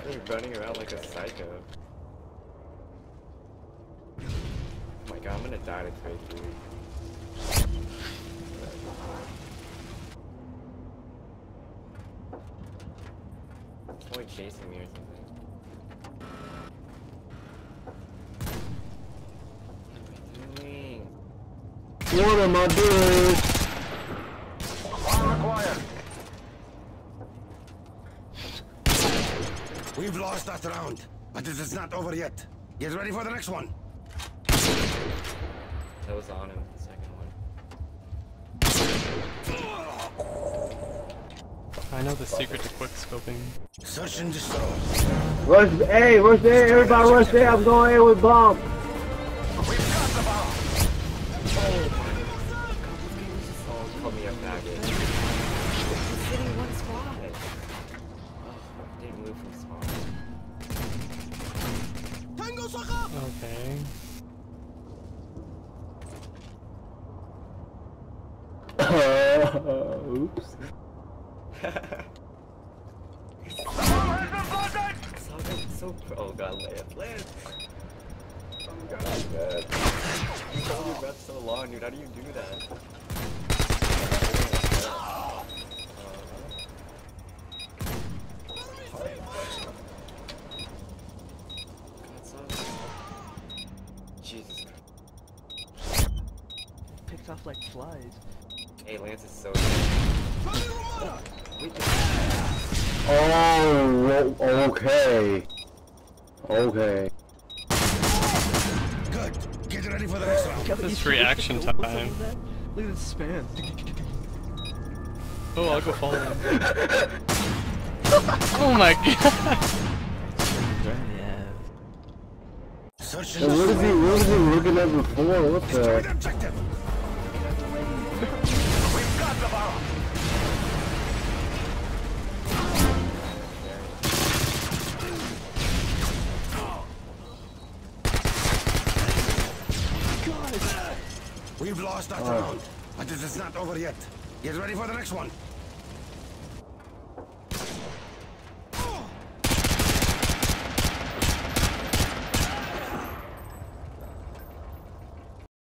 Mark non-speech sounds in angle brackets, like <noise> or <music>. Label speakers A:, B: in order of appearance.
A: fucking running around like a psycho. Oh my god, I'm gonna die to trade food. It's chasing me or something. What am I doing?
B: We've lost that round, but it is not over yet. Get ready for the next one.
A: That was on him, the second one.
C: I know the secret to quick scoping.
B: Search and destroy.
D: Rush, hey, rush there, everybody rush there. I'm going in with bomb. We've got the bomb.
A: Oh, call me a faggot. He's sitting one spot. Oh, didn't move from spawn.
C: Okay. <laughs>
D: Oops.
A: so, so, oh god, Lance, Lance! Oh god, man. You held your breath so long, dude. How do you do that? God, so- Jesus
E: Picked off like flies.
A: Hey, Lance is so. Wait,
D: Oh, okay. Okay.
B: Good. Get ready for the next round.
E: Look
C: This
E: you-
C: reaction
E: look at the
C: time.
E: Look at this spam.
C: Oh, I'll go follow him. <laughs> oh my <laughs> god.
B: Search
D: So what is he, what was he looking at before? What
B: Destroy
D: the?
B: We've lost that round, but it is not over yet. Get ready for the next one.